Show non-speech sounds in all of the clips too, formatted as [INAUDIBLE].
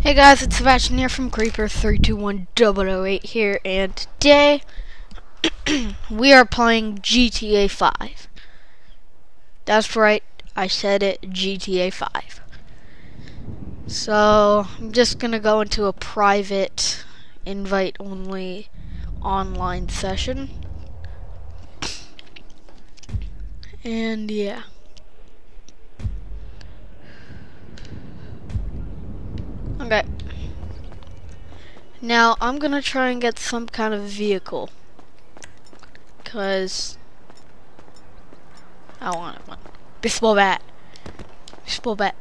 Hey guys, it's Sebastian here from Creeper321008 here, and today [CLEARS THROAT] we are playing GTA 5. That's right, I said it, GTA 5. So, I'm just gonna go into a private, invite-only online session. And yeah. Okay. Now, I'm gonna try and get some kind of vehicle. Cause... I want one. Baseball bat. Baseball bat.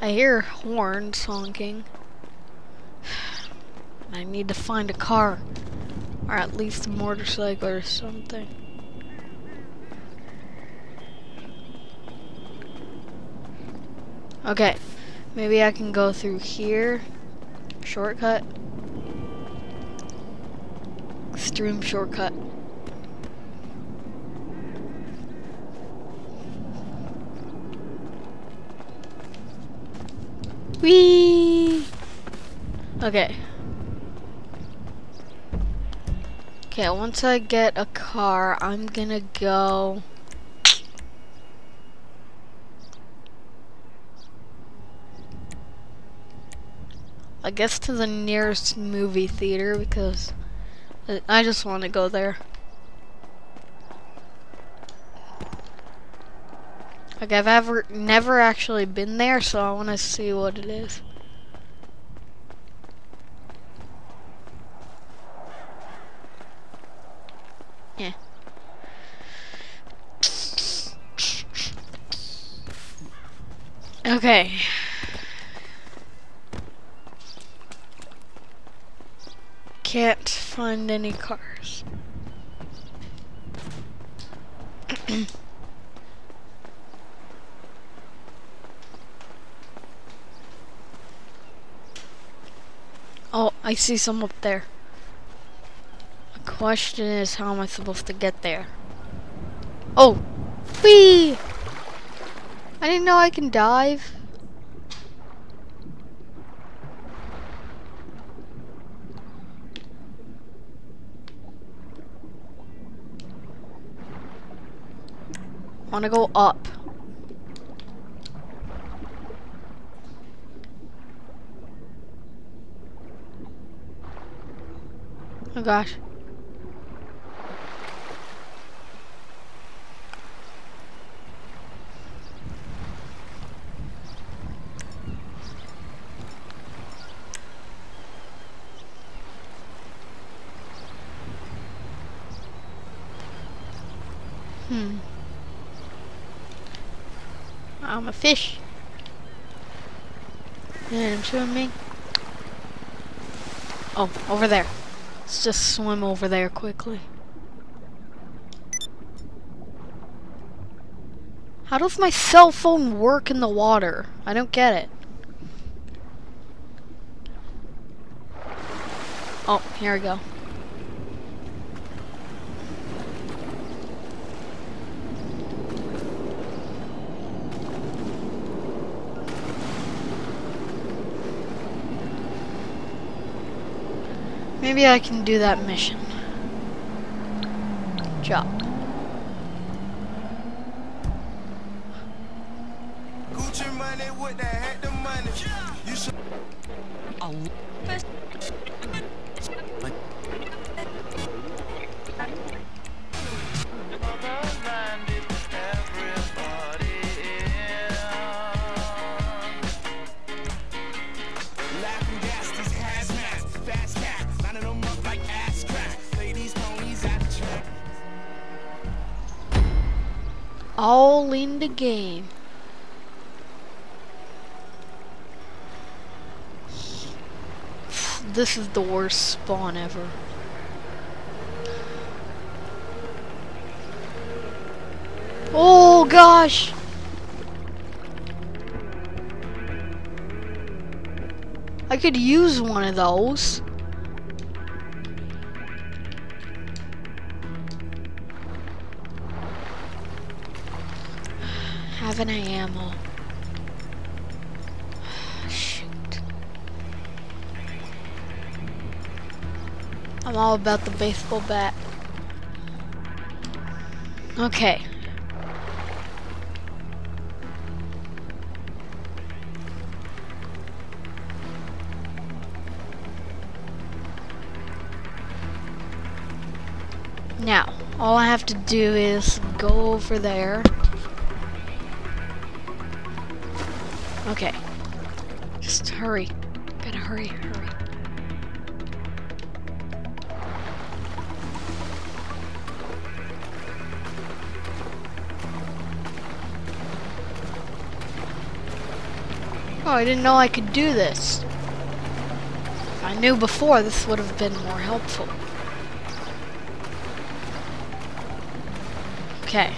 I hear horns honking. [SIGHS] I need to find a car. Or at least a motorcycle or something. Okay, maybe I can go through here. Shortcut. Extreme shortcut. Whee! Okay. Okay, once I get a car, I'm gonna go... I guess to the nearest movie theater because I just want to go there. Like I've ever never actually been there, so I want to see what it is. Yeah. Okay. Find any cars. [CLEARS THROAT] oh, I see some up there. The question is, how am I supposed to get there? Oh! Whee! I didn't know I can dive. Want to go up. Oh gosh. Hmm. I'm a fish. And I'm swimming. Oh, over there. Let's just swim over there quickly. How does my cell phone work in the water? I don't get it. Oh, here we go. Maybe I can do that mission. Job. The game. [SIGHS] This is the worst spawn ever. Oh gosh! I could use one of those. I'm all about the baseball bat. Okay. Now, all I have to do is go over there. Okay. Just hurry. Gotta hurry, hurry. Oh, I didn't know I could do this. If I knew before, this would have been more helpful. Okay.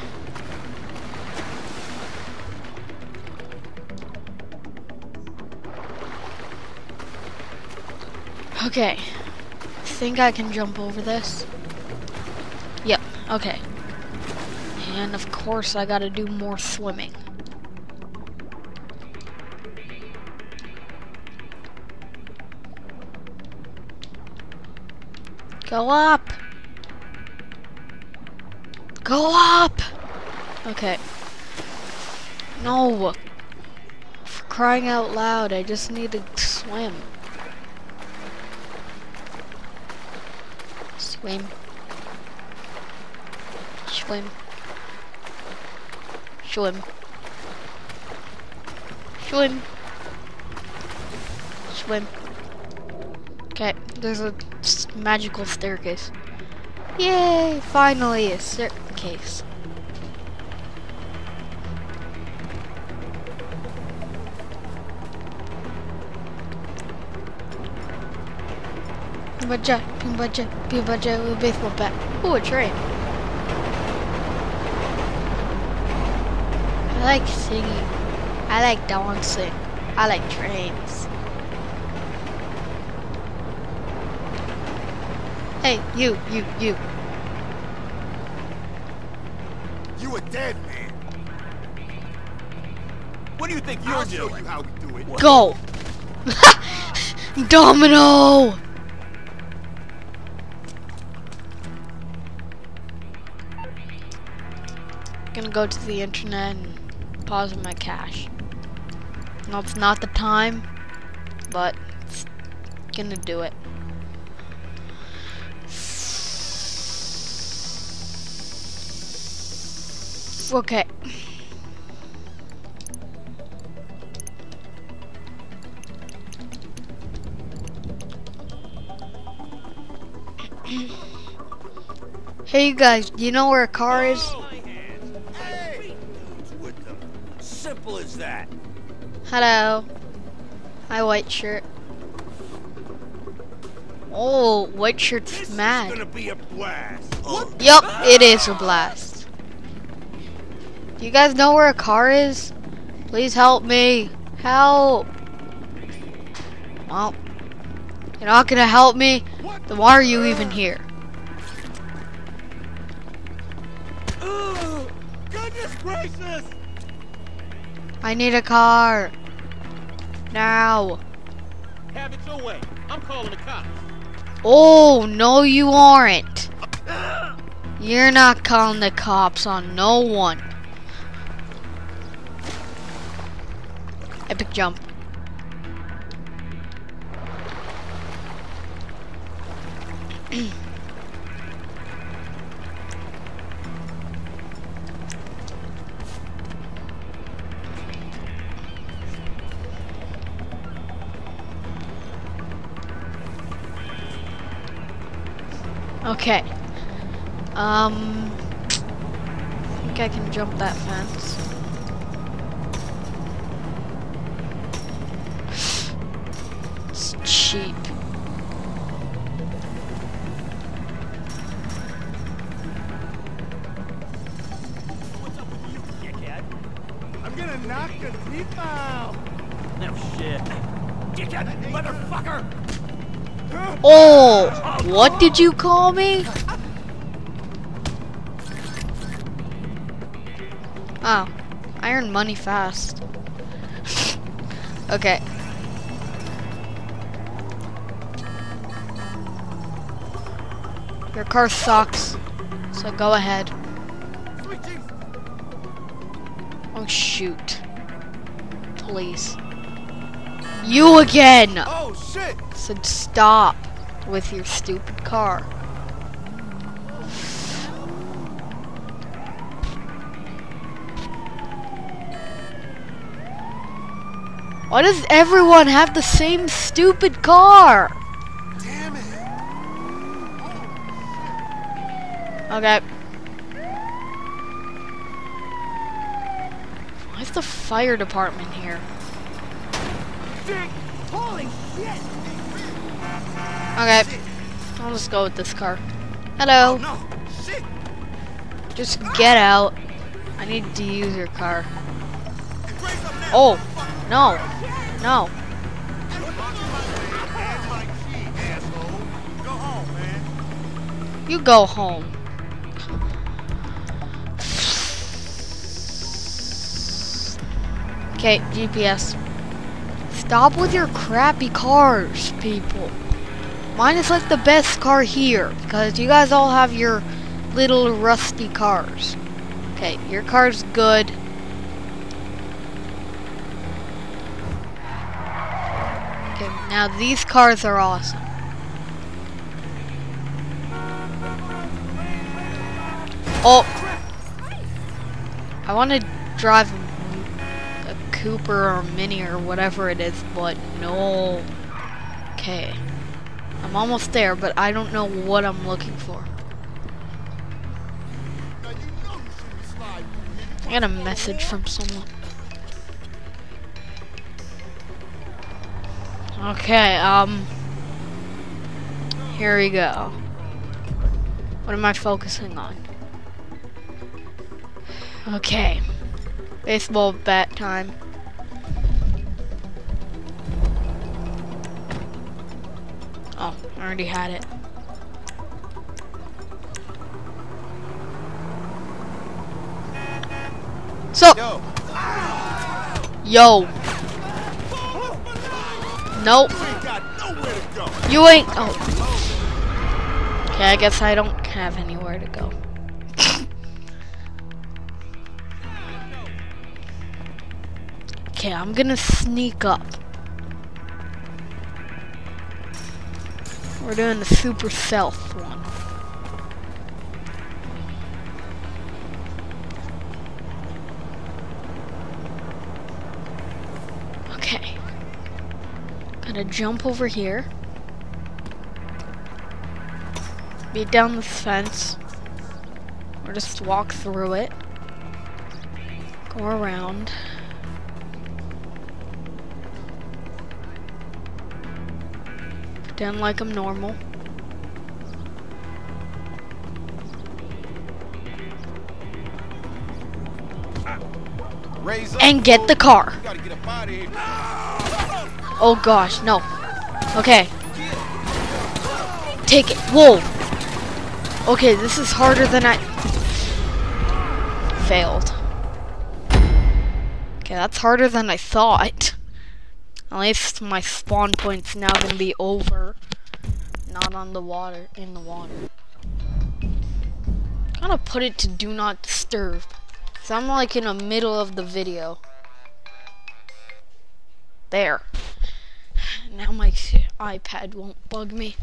Okay. I think I can jump over this. Yep, okay. And of course I gotta do more swimming. Go up! Go up! Okay. No! For crying out loud, I just need to swim. Swim. Swim. Swim. Swim. Swim. Okay, there's a magical staircase. Yay! Finally, a staircase. Pimbaja, pimbaja, pimbaja with a baseball bat. Ooh, a train. I like singing. I like dancing. I like trains. Hey, you, you, you. You a dead man. What do you think you're I'll doing? you how we do it. Go! [LAUGHS] Domino! Gonna go to the internet and pause my cache. No, it's not the time, but it's gonna do it. Okay. [CLEARS THROAT] Hey you guys, do you know where a car is? Hey! With them. Simple as that. Hello. Hi, white shirt. Oh, white shirt's This is mad. gonna be a blast. Oh, it is a ah! blast. Do you guys know where a car is? Please help me. Help. Well, you're not gonna help me. Then why are you even here? Goodness gracious! I need a car. Now. Have it your way. I'm calling the cops. Oh, no you aren't. You're not calling the cops on no one. Epic jump. [CLEARS THROAT] Okay. Um, I think I can jump that fence. I'm gonna your teeth out. No shit. Dickhead, motherfucker! Oh. oh, what did you call me? Oh, I earn money fast. [LAUGHS] okay. Your car sucks. So go ahead. Shoot. Please. You again! Oh shit. Said stop with your stupid car. Why does everyone have the same stupid car? Damn it. Okay. Why is the fire department here? Holy shit. Okay. I'll just go with this car. Hello. Oh no. Shit. Just get out. I need to use your car. Raise up now. Oh, no. No. That's my key, asshole. Go home, man. You go home. Okay, GPS. Stop with your crappy cars, people. Mine is like the best car here because you guys all have your little rusty cars. Okay, your car's good. Okay, now these cars are awesome. Oh, I want to drive a Cooper or Mini or whatever it is, but no. Okay, I'm almost there, but I don't know what I'm looking for. I got a message from someone. Okay, um. Here we go. What am I focusing on? Okay. Baseball bat time. Oh, I already had it. So, Yo. yo. Nope. You ain't got nowhere. You ain't. Oh. Okay, I guess I don't have anywhere to go. [LAUGHS] okay, I'm gonna sneak up. We're doing the super self one. Okay. Gonna jump over here. Beat down this fence. Or just walk through it. Go around. Pretend like I'm normal. Raise up. And get the car. Get up out of here. Oh gosh, no. Okay. Take it. Whoa. Okay, this is harder than I failed. Okay, that's harder than I thought. At least my spawn point's now gonna be over. Not on the water in the water. I'm gonna put it to do not disturb. So I'm like in the middle of the video. There. Now my iPad won't bug me.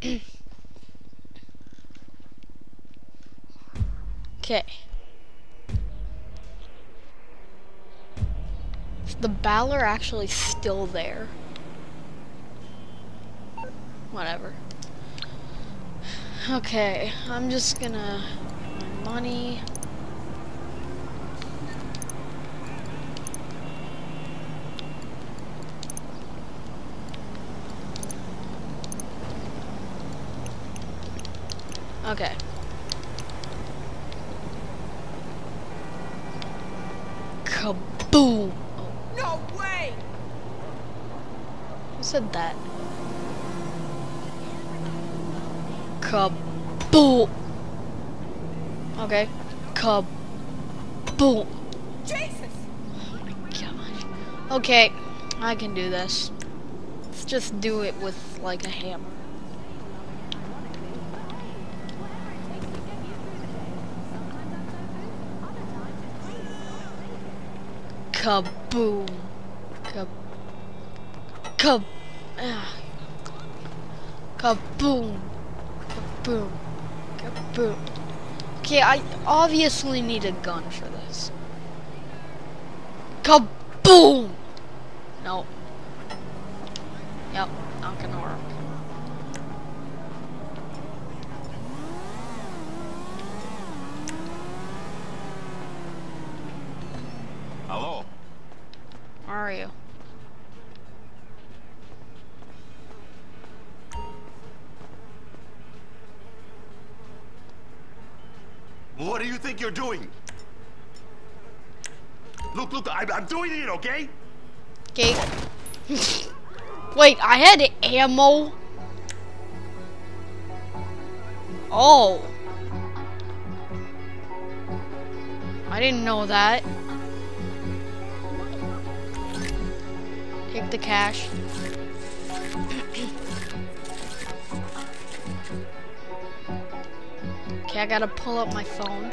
Okay. Is the Baller actually still there? Whatever. Okay, I'm just gonna money. Okay. Kaboom! No way! Who said that? Kaboom! Okay. Cub. Boom. Jesus! Oh my gosh. Okay, I can do this. Let's just do it with like a hammer. Kaboom. Kab. Kab. Ah. Kaboom. Kaboom. Kaboom. Okay, I obviously need a gun for this. Kaboom! No. Yep, not gonna work. Think you're doing? Look, look, I'm, I'm doing it, okay? Okay. Wait, I had ammo. Oh. I didn't know that. Take the cash. [CLEARS THROAT] okay, I gotta pull up my phone.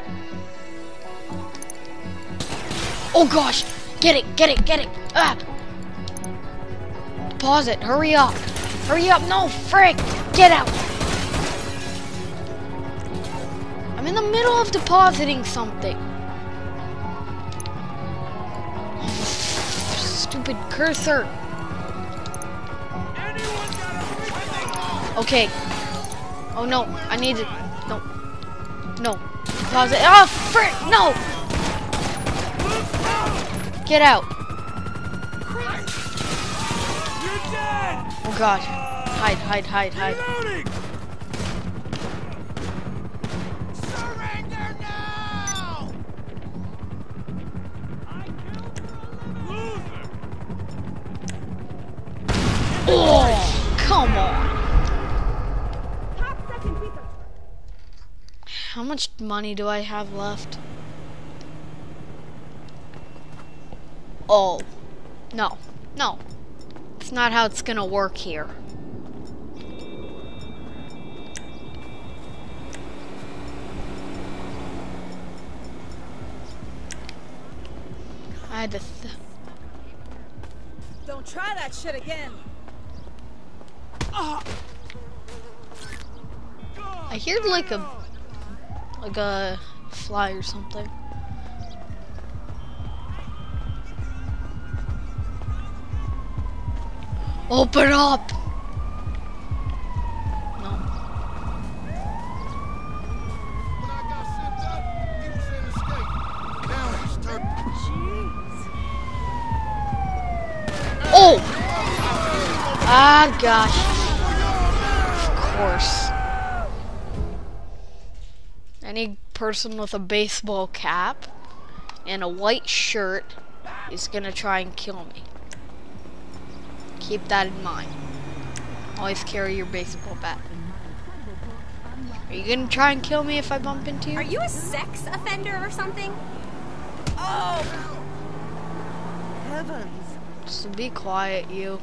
Oh gosh! Get it, get it, get it! Ah! Pause it, hurry up! Hurry up, no, frick! Get out! I'm in the middle of depositing something. Stupid cursor. Okay. Oh no, I need it. No. It. Oh, frick! No! Get out. Oh god. Hide, hide, hide, hide. Much money do I have left? Oh. No. No. It's not how it's gonna work here. I had to. Don't try that shit again. I hear like a like a fly or something. Open up! No. When I got person with a baseball cap and a white shirt is gonna try and kill me. Keep that in mind. Always carry your baseball bat. Are you gonna try and kill me if I bump into you? Are you a sex offender or something? Oh! Heavens. Just be quiet, you.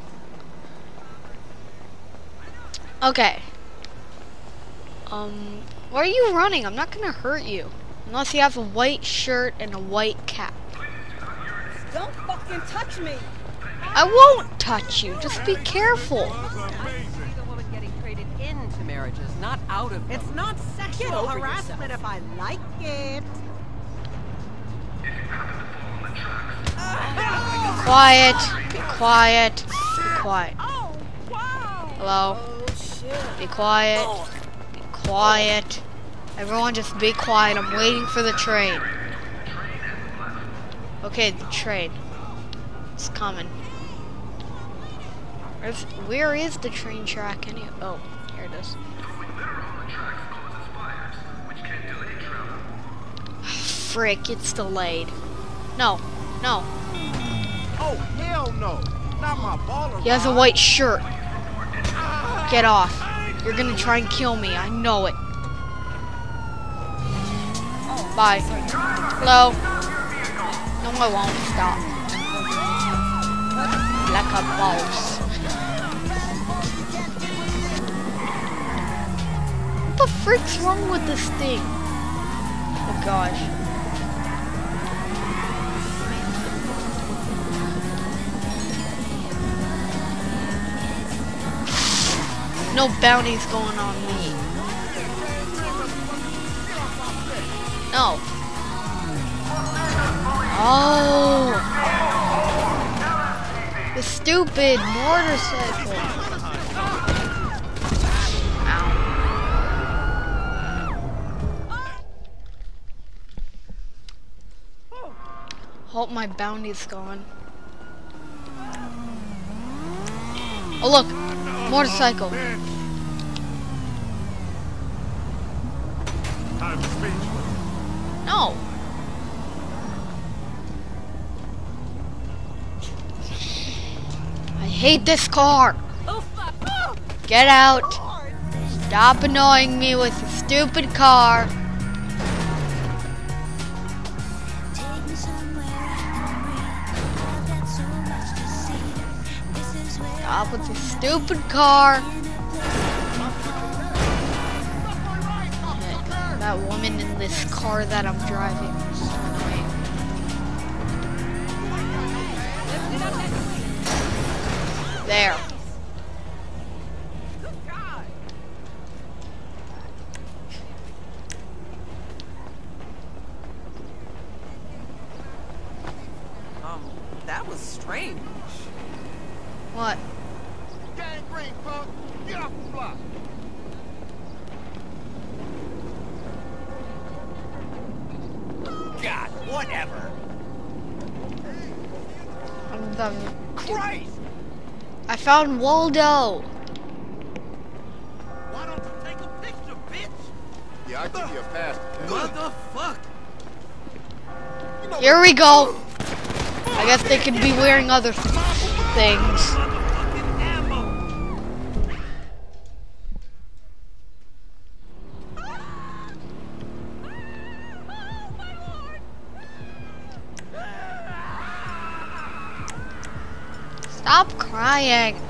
Okay. Um, why are you running? I'm not gonna hurt you. Unless you have a white shirt and a white cap. Don't fucking touch me! I won't touch you. Just be careful. the woman getting traded into marriages, not out of them. It's not sexual Get over harassment if I like it. Quiet. Be quiet. Be quiet. Oh! Hello. Oh. Be quiet. Oh. Quiet. Everyone just be quiet. I'm waiting for the train. Okay, the train. It's coming. Where's, where is the train track any Oh, here it is. Frick, it's delayed. No, no. Oh, hell no. Not my baller. He has a white shirt. Get off. You're gonna try and kill me. I know it. Oh, Bye. Hello. No, I won't stop. Like a boss. What the frick's wrong with this thing? Oh gosh. No bounties going on me. No. Oh. The stupid motorcycle. Hope my bounty's gone. Oh look, motorcycle. No. I hate this car. Get out. Stop annoying me with the stupid car. Stop with the stupid car. That woman in this car that I'm driving is so annoying. There. Um, that was strange. What? Gang punk. Get off the block. God, whatever. I'm done. Christ! I found Waldo. Why don't you take a picture, bitch? Yeah, I'll give you a pass. Motherfucker. You know Here we go. I guess they could be wearing other things. Crying.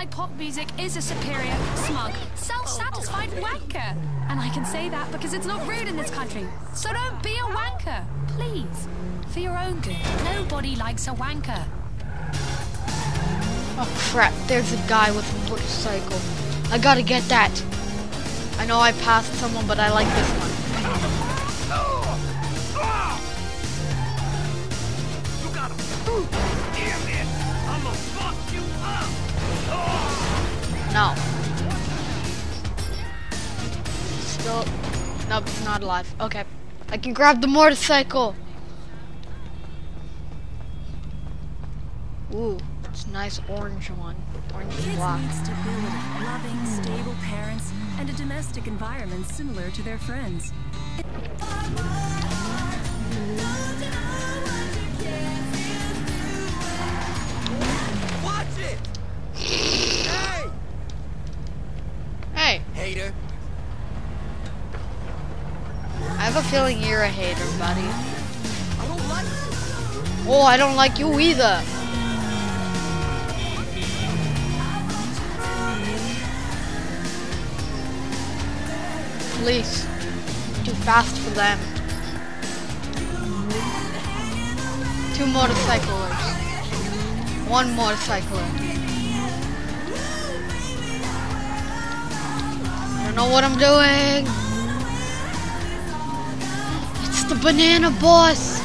Like pop music is a superior, smug, self-satisfied wanker. And I can say that because it's not rude in this country. So don't be a wanker, please. For your own good. Nobody likes a wanker. Oh crap, there's a guy with a motorcycle. I gotta get that. I know I passed someone, but I like this one. You No. Still, nope, not alive. Okay, I can grab the motorcycle. Ooh, it's a nice orange one. Orange Kids need stability, loving, stable parents, and a domestic environment similar to their friends. Hater. I have a feeling you're a hater, buddy. I don't like. Oh, I don't like you either. Police. Too fast for them. Two motorcyclers. One motorcycler. Don't know what I'm doing. It's the banana boss.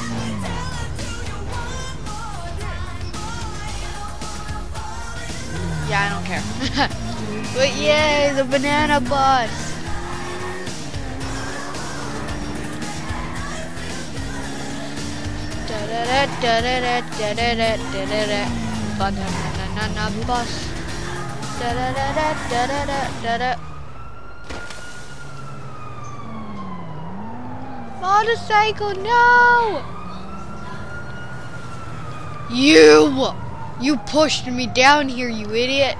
Yeah, I don't care. But yay, the banana boss. Da-da-da-da-da-da-da-da-da-da. da Banana bus. Da-da-da-da-da-da-da-da. Motorcycle, no! You! You pushed me down here, you idiot.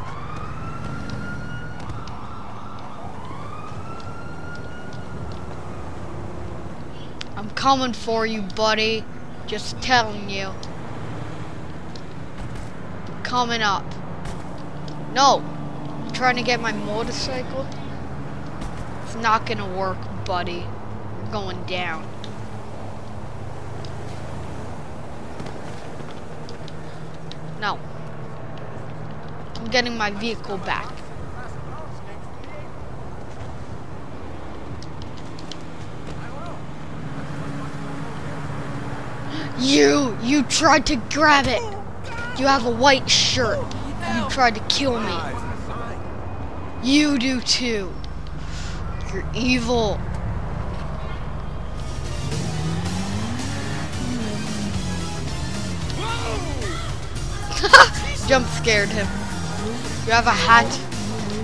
I'm coming for you, buddy. Just telling you. Coming up. No! I'm trying to get my motorcycle. It's not gonna work, buddy. Going down. No. I'm getting my vehicle back. You! You tried to grab it! You have a white shirt. You tried to kill me. You do too. You're evil. Jump scared him. You have a hat.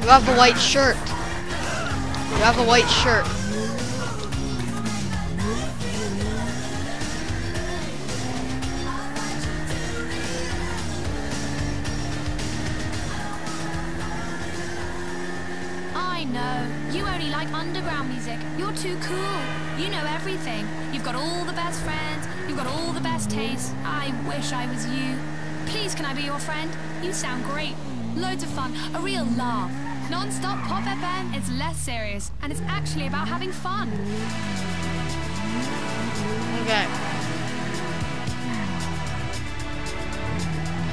You have a white shirt. You have a white shirt. I know. You only like underground music. You're too cool. You know everything. You've got all the best friends. You've got all the best tastes. I wish I was you. Please, can I be your friend? You sound great. Loads of fun. A real laugh. Non-stop Pop FM is less serious, and it's actually about having fun. Okay.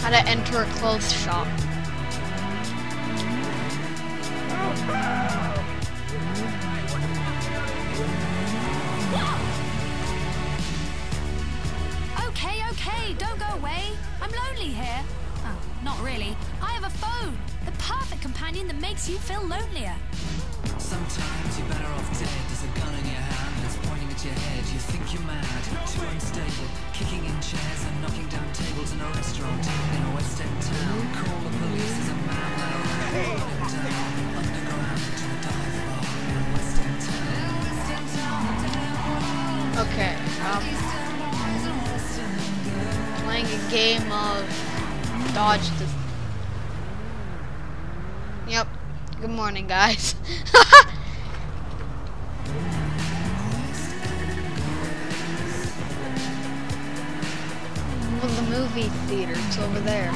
How to enter a clothes shop. Okay, okay, don't go away. I'm lonely here. Oh, not really. I have a phone. The perfect companion that makes you feel lonelier. Sometimes you're better off dead. There's a gun in your hand that's pointing at your head. You think you're mad, too unstable. Kicking in chairs and knocking down tables in a restaurant in a West End town. Call the police. There's a man there put down. Underground to a dive bar in a West End town. Okay. Um, playing a game of dodge the. Yep. Good morning, guys. [LAUGHS] well, the movie theater. It's over there.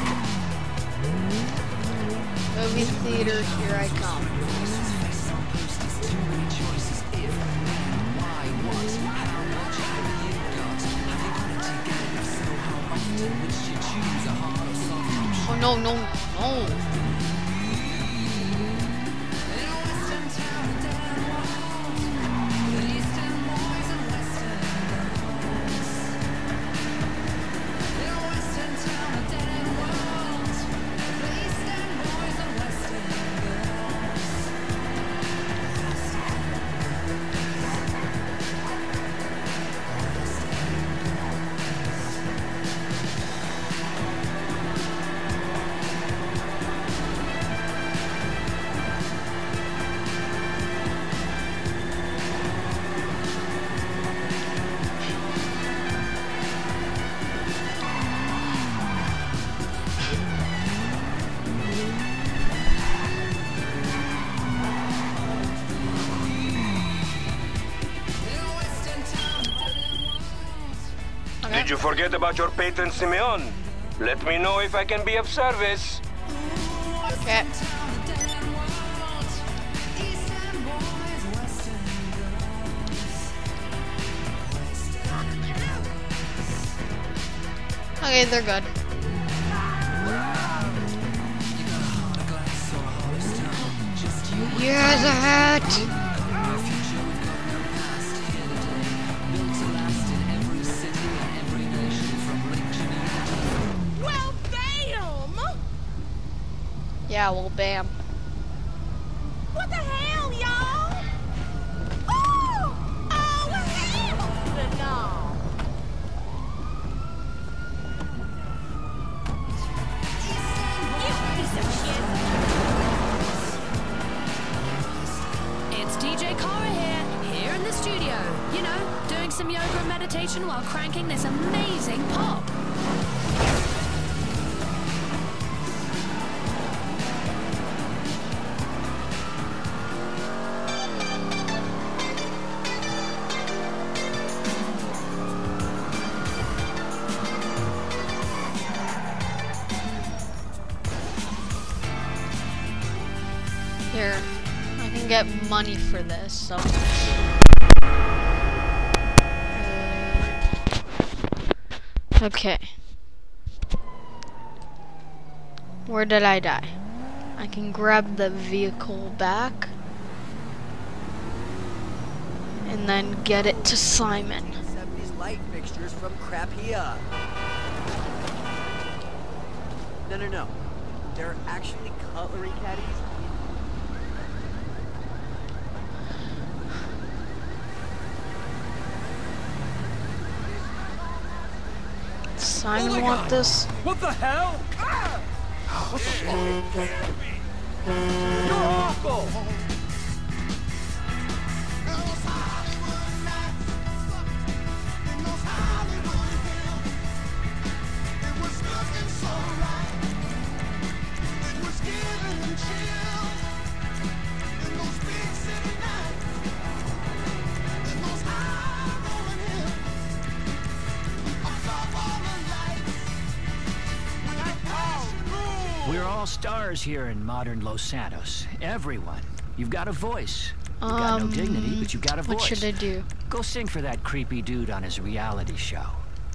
Movie theater. Here I come. Oh no no no! You forget about your patron Simeon? Let me know if I can be of service. Okay. Okay, they're good. Meditation while cranking this amazing pop. Here, I can get money for this, so. Okay. Where did I die? I can grab the vehicle back. And then get it to Simon. 70s light fixtures from Crapia. No, no, no. They're actually cutlery caddies. Simon Oh want this? What the hell? What the You're awful! Here in modern Los Santos. Everyone. You've got a voice. You've got no dignity, but you've got a voice. Um, What should I do? Go sing for that creepy dude on his reality show.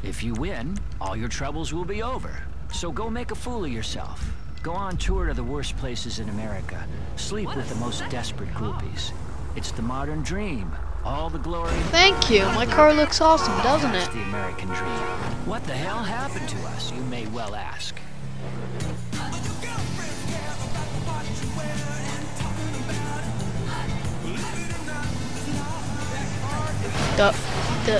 If you win, all your troubles will be over. So go make a fool of yourself. Go on tour to the worst places in America. Sleep with the most desperate groupies. It's the modern dream. All the glory. Thank you. My car looks awesome, doesn't That's it? the American dream. What the hell happened to us, you may well ask. The, the.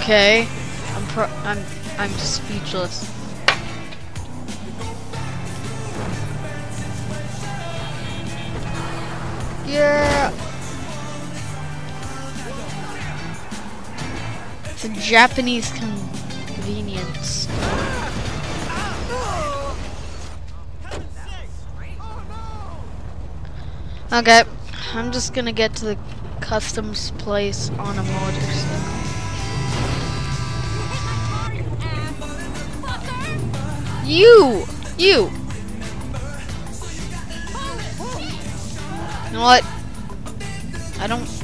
Okay, I'm pro. I'm I'm speechless. Yeah. It's a Japanese convenience. Okay, I'm just gonna get to the customs place on a motorcycle. You! You! What? I don't.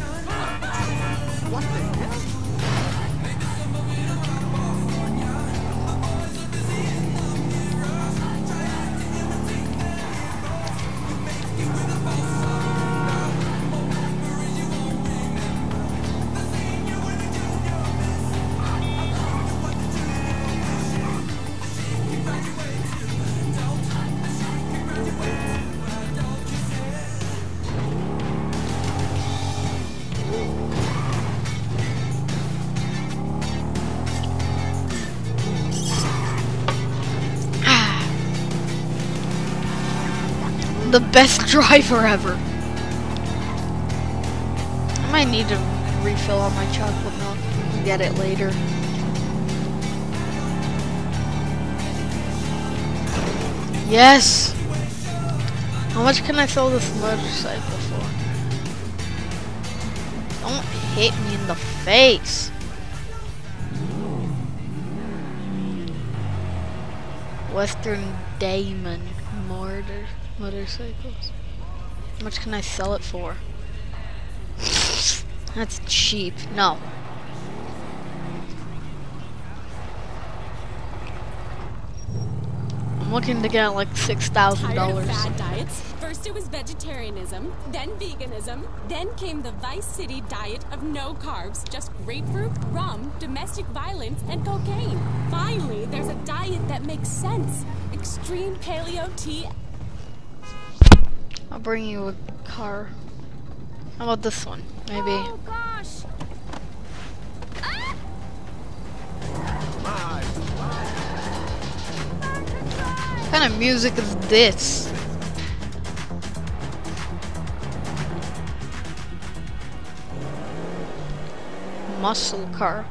Best [LAUGHS] driver ever. I might need to refill on my chocolate milk and get it later. Yes! How much can I sell this motorcycle for? Don't hit me in the face! Western Damon motor motorcycles. How much can I sell it for? [LAUGHS] That's cheap. No. I'm looking to get like six thousand dollars. diets? First it was vegetarianism, then veganism, then came the Vice City diet of no carbs, just grapefruit, rum, domestic violence, and cocaine. Finally, there's a diet that makes sense. Extreme paleo tea. I'll bring you a car. How about this one? Maybe. Oh, gosh. Ah! What kind of music is this? Muscle car.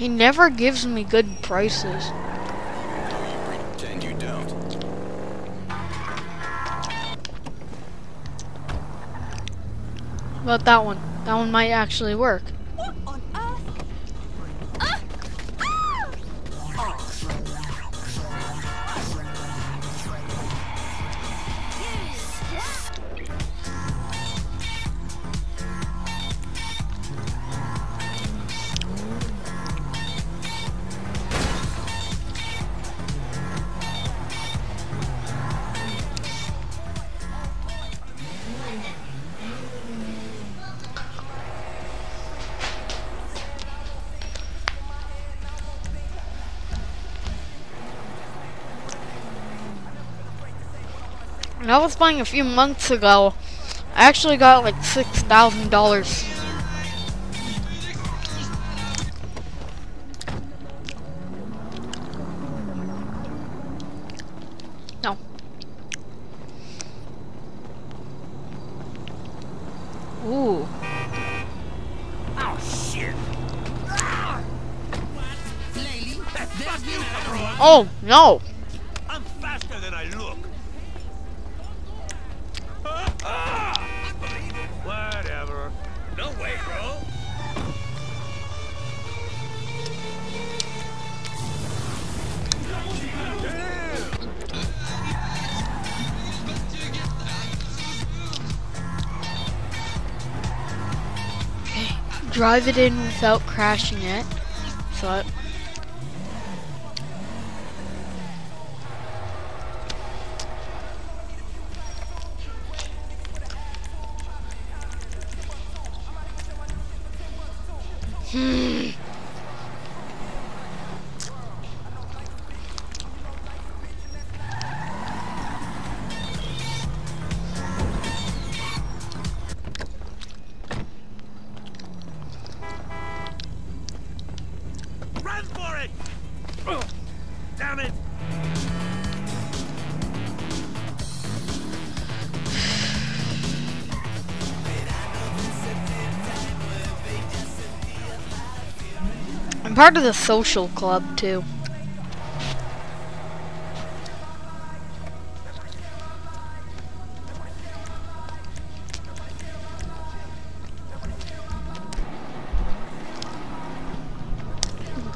He never gives me good prices. Pretend you don't. About that one. That one might actually work. Buying a few months ago. I actually got like six thousand dollars. No. Ooh. Oh, shit. Oh no. Drive it in without crashing it. So part of the social club too.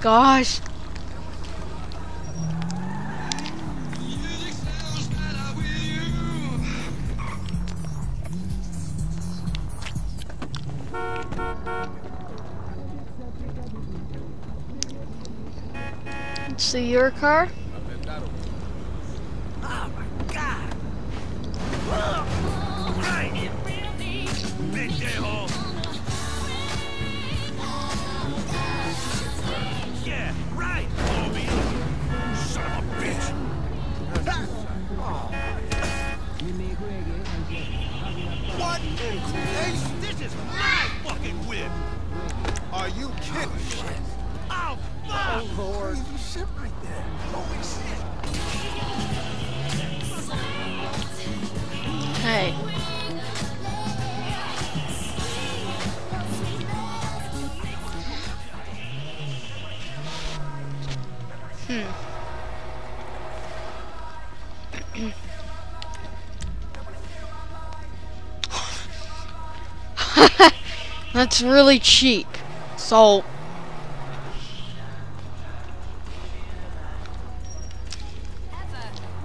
Gosh. Let's your car. That's really cheap. So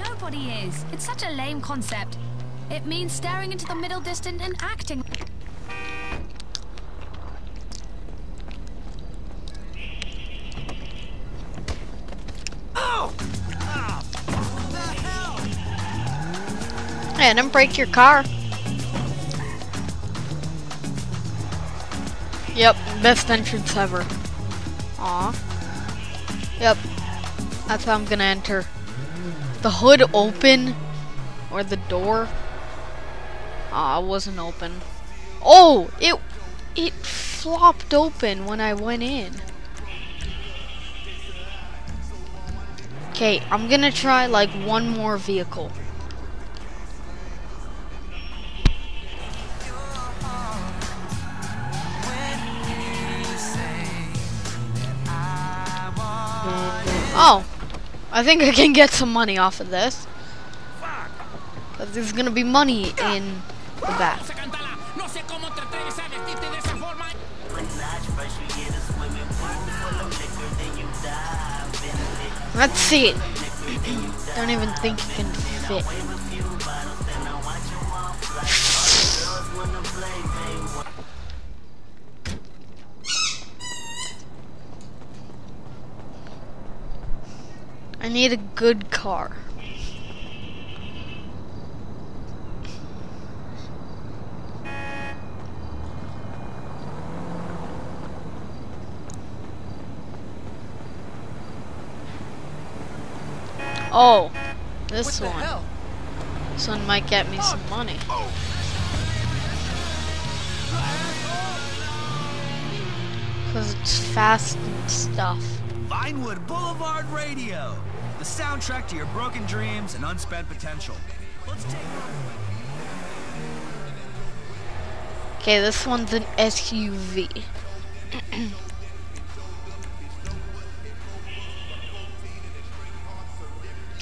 Nobody is. It's such a lame concept. It means staring into the middle distance and acting. Oh! What the hell? Hey, I didn't break your car. Best entrance ever. Aw. Yep. That's how I'm gonna enter. The hood open? Or the door? Ah, it wasn't open. Oh! It it flopped open when I went in. Okay, I'm gonna try like one more vehicle. Oh, I think I can get some money off of this. There's gonna be money in the back. Let's see. [CLEARS THROAT] Don't even think you can fit. I need a good car. Oh, this one. hell? This one might get me some oh. money. Because it's fast and stuff. Vinewood Boulevard Radio, the soundtrack to your broken dreams and unspent potential. Okay, this one's an SUV.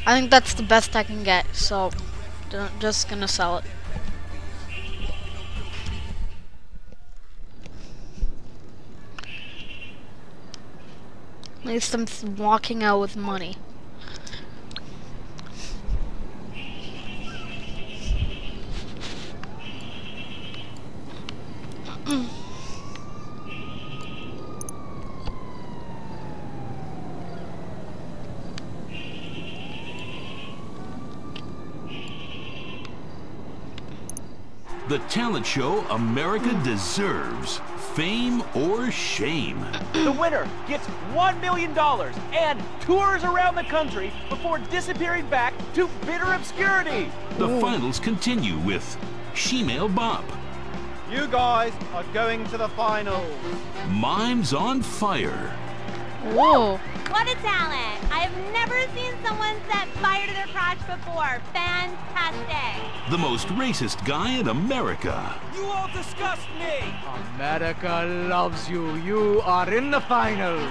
I think that's the best I can get, so I'm just gonna sell it. At least I'm walking out with money. The talent show America deserves. Fame or shame. The winner gets $1 million and tours around the country before disappearing back to bitter obscurity. The finals continue with Shemale Bop, You guys are going to the finals. Mimes on Fire, Whoa. What a talent! I have never seen someone set fire to their crotch before. Fantastic! the most racist guy in America, You all disgust me! America loves you. You are in the finals.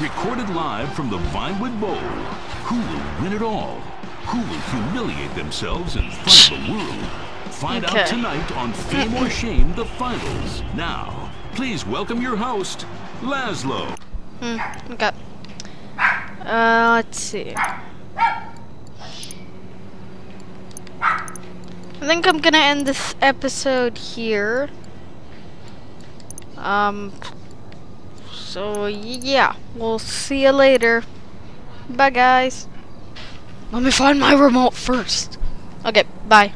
recorded live from the Vinewood Bowl. Who will win it all? Who will humiliate themselves in front of the [LAUGHS] world? Find Okay. out tonight on [LAUGHS] Fame or Shame, the finals. Now, please welcome your host, Lazlow. Hmm, okay. Uh, let's see. I think I'm gonna end this episode here. Um, so yeah, we'll see you later. Bye, guys. Let me find my remote first. Okay, bye.